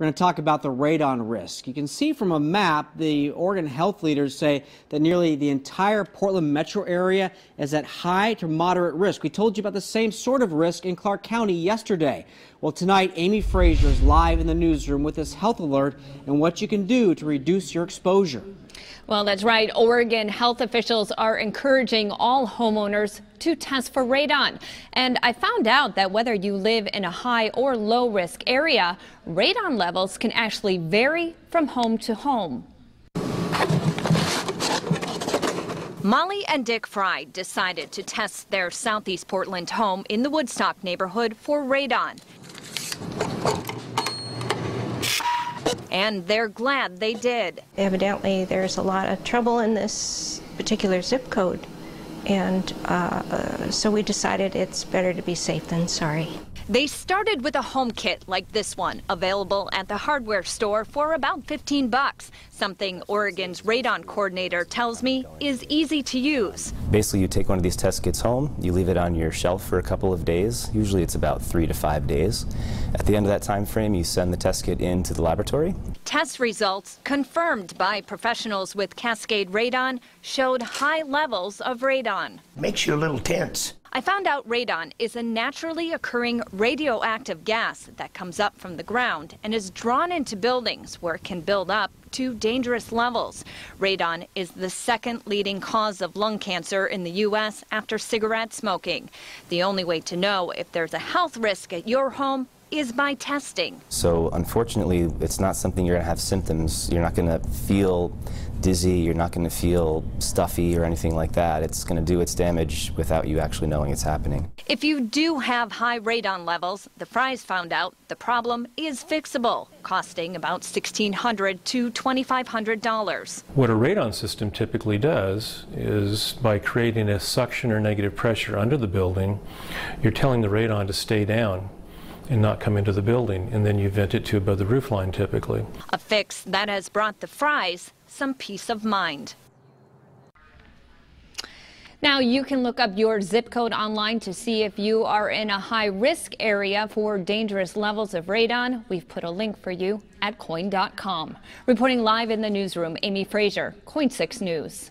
We're going to talk about the radon risk. You can see from a map, the Oregon health leaders say that nearly the entire Portland metro area is at high to moderate risk. We told you about the same sort of risk in Clark County yesterday. Well, tonight, Amy Frazier is live in the newsroom with this health alert and what you can do to reduce your exposure. Well, that's right. Oregon health officials are encouraging all homeowners to test for radon. And I found out that whether you live in a high or low risk area, radon levels can actually vary from home to home. Molly and Dick Fry decided to test their Southeast Portland home in the Woodstock neighborhood for radon. And they're glad they did. Evidently, there's a lot of trouble in this particular zip code. And uh, uh, so we decided it's better to be safe than sorry. They started with a home kit like this one, available at the hardware store for about 15 bucks. Something Oregon's radon coordinator tells me is easy to use. Basically, you take one of these test kits home, you leave it on your shelf for a couple of days. Usually it's about three to five days. At the end of that time frame, you send the test kit into the laboratory. Test results confirmed by professionals with Cascade Radon showed high levels of radon. Makes you a little tense. I found out radon is a naturally occurring radioactive gas that comes up from the ground and is drawn into buildings where it can build up to dangerous levels. Radon is the second leading cause of lung cancer in the U.S. after cigarette smoking. The only way to know if there's a health risk at your home is by testing. So unfortunately, it's not something you're going to have symptoms. You're not going to feel dizzy, you're not going to feel stuffy or anything like that. It's going to do its damage without you actually knowing it's happening. If you do have high radon levels, the Fries found out the problem is fixable, costing about $1,600 to $2,500. What a radon system typically does is by creating a suction or negative pressure under the building, you're telling the radon to stay down and not come into the building, and then you vent it to above the roof line typically. A fix that has brought the Fries some peace of mind. Now you can look up your zip code online to see if you are in a high risk area for dangerous levels of radon. We've put a link for you at KOIN.com. Reporting live in the newsroom, Amy Frazier, KOIN 6 News.